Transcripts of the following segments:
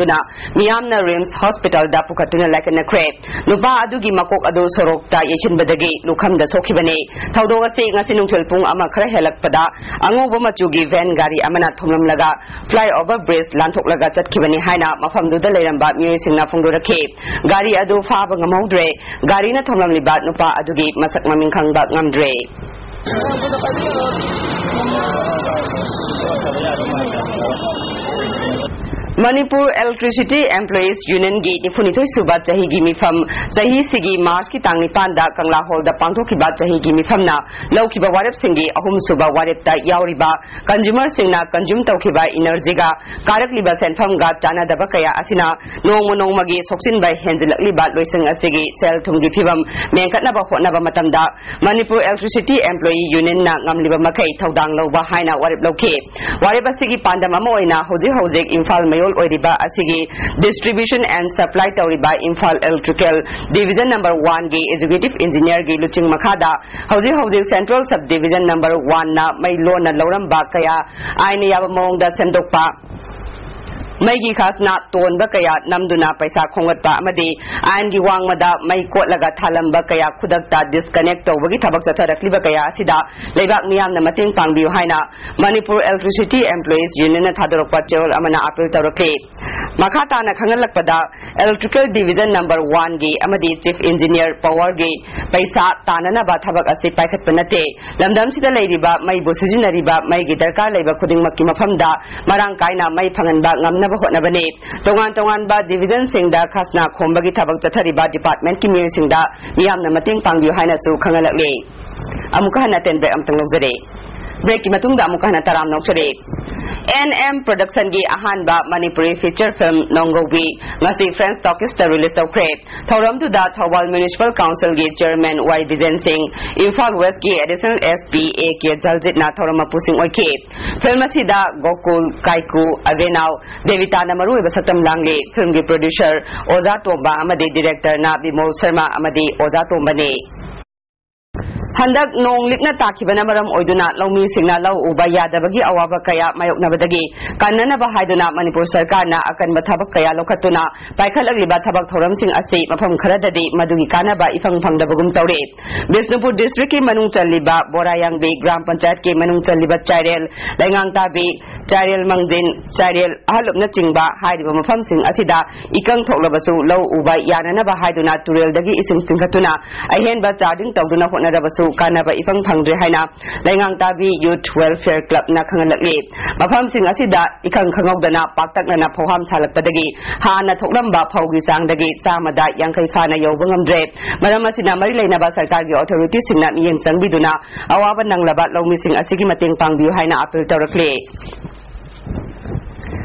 ꯗꯨꯅ ꯃꯤꯌꯥꯝꯅ ꯔꯤꯝꯁ ꯍꯣꯁꯄꯤꯇꯥꯜꯗ ꯄꯨꯈꯠꯇꯨꯅ ꯂꯥꯏꯀꯠꯅꯈ꯭ꯔꯦ ꯅꯨꯄꯥ ꯑꯗꯨꯒꯤ ꯃꯀꯣꯛ ꯑꯗꯨ ꯁꯣꯔꯣꯛꯇ ꯌꯩꯁꯤꯟꯕꯗꯒꯤ ꯂꯨꯈꯝꯗ ꯁꯣꯛꯈꯤꯕꯅꯤ ꯊꯧꯗꯣꯛ ꯑꯁꯤ ꯉꯁꯤ ꯅꯨꯡꯊꯤꯜ ꯄꯨꯡ ꯑꯃ ꯈꯔ ꯍꯦꯜꯂꯛꯄꯗ ꯑꯉꯧꯕ ꯃꯆꯨꯒꯤ ꯚꯦꯟ ꯒꯥꯔꯤ ꯑꯃꯅ ꯊꯣꯝꯂꯝꯂꯒ ꯐ꯭ꯂꯥꯏ ꯑꯣꯚꯔ ꯕ꯭ꯔꯤꯖ ꯂꯥꯟꯊꯣꯛꯂꯒ ꯆꯠꯈꯤꯕꯅꯤ ꯍꯥꯏꯅ ꯃꯐꯝꯗꯨꯗ ꯂꯩꯔꯝꯕ ꯃꯤꯑꯣꯏꯁꯤꯡꯅ ꯐꯣꯡꯗꯣꯔꯛꯈꯤ ꯒꯥꯔꯤ ꯑꯗꯨ ꯐꯥꯕ ꯉꯝꯍꯧꯗ꯭ꯔꯦ ꯒꯥꯔꯤꯅ ꯊꯣꯝꯂꯝꯂꯤꯕ ꯅꯨꯄꯥ ꯑꯗꯨꯒꯤ ꯃꯁꯛ ꯃꯃꯤꯡ ꯈꯪꯕ ꯉꯝꯗ꯭ꯔꯦ मणिपुर इलेक्ट्रिसिटी एम्प्लॉयीज यूनियन की निफुनिथोई सूबा चाहगी की मिफम। चाही सिगी मार्च की तांग निपान दा कंगला हॉल दा पांगथोखिबा चाही की मिफम ना। लौखिबा वारेप सिंगी अहुम सूबा वारेप ता यावरिबा कंज्यूमर सिंग ना कंज्यूम तौखिबा एनर्जी सेल थुंगी फिबम मेंखतनाबा होतनाबा मतमदा मणिपुर इलेक्ट्रिसिटी एम्प्लॉयी यूनियन ना ngamliba makai thawdang loba haina warip lokhe Tawul Oiriba Asigi Distribution and Supply Tauriba Infal Electrical Division Number 1 Executive Engineer Gi Luching Makada Hauji Hauji Central Subdivision Number 1 Na Mailona Lauramba Kaya Aini Yabamong Da Semdokpa मई की खासना तोन कया पैसा खोट ion की वाम मई कोटा थालम कया खुद डिस्कनेक्ट तौब कया पाई मनपुर इलेक्ट्रीसीटी एम्प्लॉज यूनियन थादर चेरोल अपील तौर इलेक्ट्रिकल डिवीज़न नंबर वन की चीफ इंजीनियर पवर की पैसा तानब थे पाखप नए लमदम मईबू सिज मई की दरकार खुद की मफम मरंग मई फंगनबा ꯆꯥꯎꯈꯠꯅꯕ ꯍꯣꯠꯅꯕꯅꯤ ꯇꯣꯉꯥꯟ ꯇꯣꯉꯥꯟꯕ ꯗꯤꯕꯤꯖꯟꯁꯤꯡꯗ ꯈꯥꯁꯅꯥ ꯈꯣꯝꯕꯒꯤ ꯊꯕꯛ ꯆꯠꯊꯔꯤꯕ ꯗꯤꯄꯥꯔꯠꯃꯦꯟꯠꯀꯤ ꯃꯤꯑꯣꯏꯁꯤꯡꯗ ꯃꯤꯌꯥꯝꯅ ꯃꯇꯦꯡ ꯄꯥꯡꯕꯤꯌꯨ ꯍꯥꯏꯅꯁꯨ ꯈꯪꯍꯜꯂꯛꯂꯤ ꯑꯃꯨꯛꯀ ꯍꯟꯅ ꯇꯦꯟ ꯕ꯭ꯔꯦꯛ ꯑꯝꯇꯪ ꯂꯧꯖꯔꯦ ब्रेक की तराम नौरी एन एम प्रोडक्शन की अहम मनपुरी फीचर फ़िल्म नोंगी फ्रेंस टॉकीस रिलीज़ तौरे थौल म्यूनसीपल काउंसिल की chairman Y Vijay Singh Imphal west की additional S P A K जलजीतना मूसी फ़िल्म गोकुल कईकु अवेनाव देविता सतम लांगे। फ़िल्म की प्रोड्यूसर ओजा तोबा डिरेक्टर ना विमोल शर्मा ओजा तोबने। Handak nong likna takibana maram oiduna lawmi singna law uba yadabagi awaba kaya mayoknabadagi kanana ba haiduna Manipur sarkar na akan mathabak kaya lokatuna paikhalagriba thabak thoram sing ase mafam kharadadi madugi kanaba ifang phangdabagum tawre Bisnupur district ki manung challiba Borayangbe gram panchayat ki manung challiba Chairel Langang Tabi Chairel Mangdin Chairel Ahlupna Chingba haidiba mafam sing asida ikang thoklabasu law uba yananaba haiduna turel dagi isim singhatuna ahenba charging tawduna honarabasu tu kanapa ipang pangdri hai na lengang tabi youth welfare club na khang lak ni mafam sing asi da ikang khangok da na pak tak na phoham chalak padagi ha na thoklam ba phau gi sang dagi sama da yang kai khana yo bangam dre. Madam asi na mari leina ba sarkar gi authority sing na mi sang bi du nang labat lomi sing asigi mateng mating pang bi hai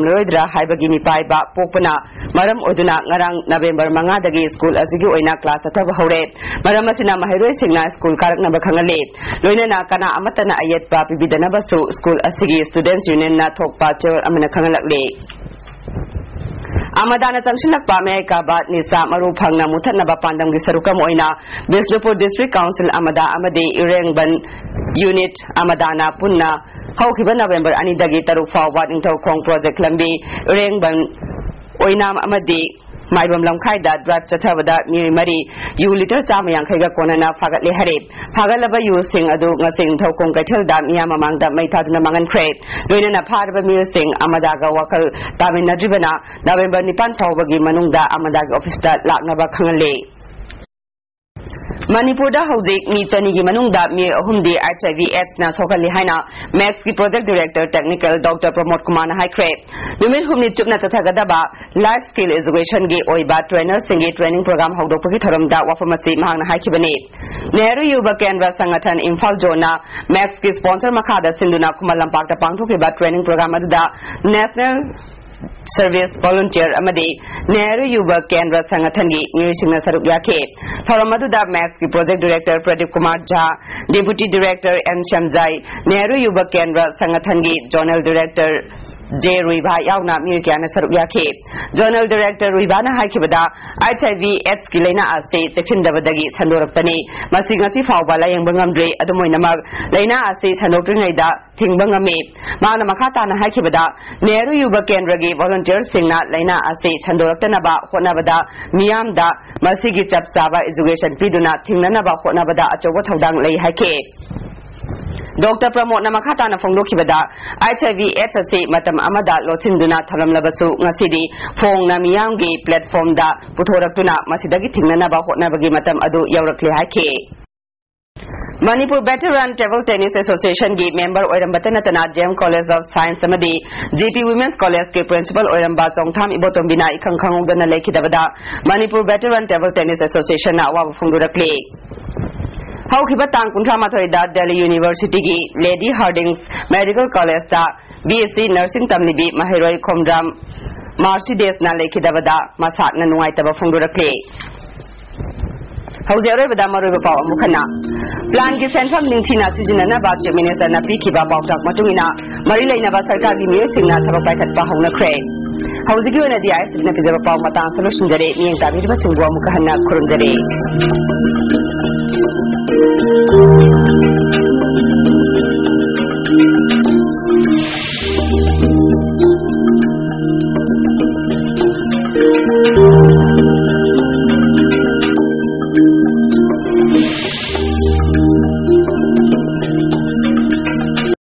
aduna maram oiraga council ki parikya piba ꯉꯝꯂꯔꯣꯏꯗ꯭ꯔꯥ ꯍꯥꯏꯕꯒꯤ ꯃꯤꯄꯥꯏꯕ ꯄꯣꯛꯄꯅ ꯃꯔꯝ ꯑꯣꯏꯗꯨꯅ ꯉꯔꯥꯡ ꯅꯕꯦꯝꯕꯔ ꯃꯉꯥꯗꯒꯤ school ꯑꯁꯤꯒꯤ ꯑꯣꯏꯅ class ꯆꯠꯊꯕ ꯍꯧꯔꯦ ꯃꯔꯝ ꯑꯁꯤꯅ ꯃꯍꯩꯔꯣꯏꯁꯤꯡꯅ ꯁ꯭ꯀꯨꯜ ꯀꯥꯔꯛꯅꯕ ꯈꯪꯍꯜꯂꯤ ꯂꯣꯏꯅꯅ ꯀꯅꯥ ꯑꯃꯠꯇꯅ ꯑꯌꯦꯠꯄ ꯄꯤꯕꯤꯗꯅꯕꯁꯨ ꯁ꯭ꯀꯨꯜ ꯑꯁꯤꯒꯤ ꯁ꯭ꯇꯨꯗꯦꯟꯠꯁ ꯌꯨꯅꯤꯌꯟꯅ ꯊꯣꯛꯄ ꯆꯦꯔꯣꯜ ꯑꯃꯅ ꯈꯪꯍꯜꯂꯛꯂꯤ अमदान चंगसिलक्पा मेकाबा निसा मरु फंगना मुथनबा पांडम की सरुकम बिष्णुपुर डिस्ट्रिक्ट काउंसिल अमदे इरेंगबन यूनिट अमदाना हौखिबा नवंबर अनिदगी तरुक फावबा निंथौ खोंग प्रोजेक्ट लंबी इरेंगबन ओइनाम अमदे माइबम लमखाइदा ड्राइव चथबदा मी मरी यू लिटर चाम यांखैगा कोनना फागतले हरे फागलबा यू सिंग अदु ngasing thokong kaithal da miya mamang da mai thadna mangan khre loina pharba mir sing amadaga wakal taminadribana november 9 fawbagi manungda amadaga office Manipur हौजिक मी चनीगी मनुंग मे अहुमदी HIV AIDS ना MACS की project director technical doctor Pramod Kumar ने हाइक्रे नुमित हुमनी लाइफ स्किल एजुकेशन की ओइबा ट्रेनर सिंगे ट्रेनिंग प्रोग्राम हौदोपगी नेहरू युवा केंद्र संगठन इंफाल जोना मैक्स की स्पॉन्सर मखादा सिंधुना कुमलम पाक्ता पांगथोकिबा training programme national service volunteer Nehru Yuva Kendra Sangathan की सरुप याखे फोरम मैथ्स की project director Pradeep Kumar Jha deputy director N Shyamjai Nehru Yuva Kendra Sangathan की जोनल डायरेक्टर जे सरुक याखे जनरल डायरेक्टर रुइबाना हाइखिबदा एचआईवी एड्स की लेना yuba kendra gi volunteer singna leina ase sandoraktanaba honabada miyam da masigi chap chaba education piduna thingnanaba honabada achoba thodang lei haike Dr. Pramod Namakata na Fong Lokibada, HIV FSA Matam Amada Lotinduna Talam Labasu Nasidi, Fong Namiyangi platform da Putoraktuna Masidagi Tinganaba Hot Nabagi Matam Adu Yaurakli Haike. Manipur Veteran Table Tennis Association Gay Member Oiram Jam College of Science Samadhi, GP Women's College Gay Principal Oiram Batsong Tham Ibotombina Ikankangungana Lake Davada, Manipur Veteran Table Tennis Association Awa Fungura Clay. Delhi university की lady Hardinge medical college BSc nursing तमलिबी Mahiroi Khomdram Mercedes अमुखना plan की सेंफम निंथिना ना पीखिबा पावटाक मटुंगिना मरी लेनबा सरकार की पाइखटपा हौनख्रे हौजिगी ओइनादि आइसिना पिजबा पाव मतां मियंग ताबिरबा Thank you.